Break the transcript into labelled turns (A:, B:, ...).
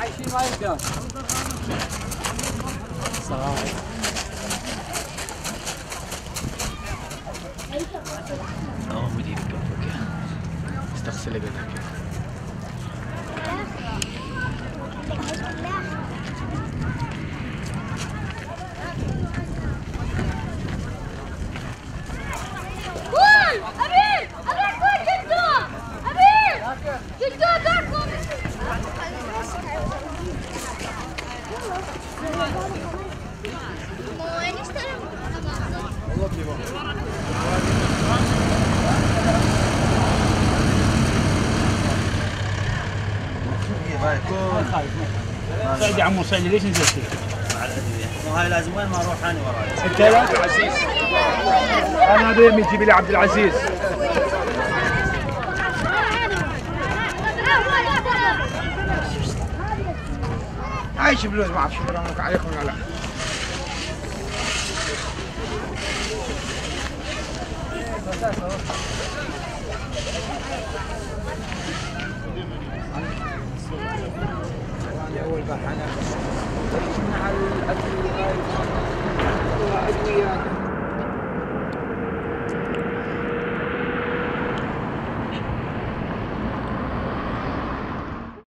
A: عايشين ما يمكن
B: السلام عليكم اه مدير كيف استغسل يدك
C: يا عمو سعد ليش نزلت؟
D: وهاي لازم وين ما أروح أنا وراي
C: أنت لا؟ عبد العزيز أنا دايما يجيب لي عبد العزيز.
A: عايش بلوز ما اعرف برامج عليكم ولا لا. اول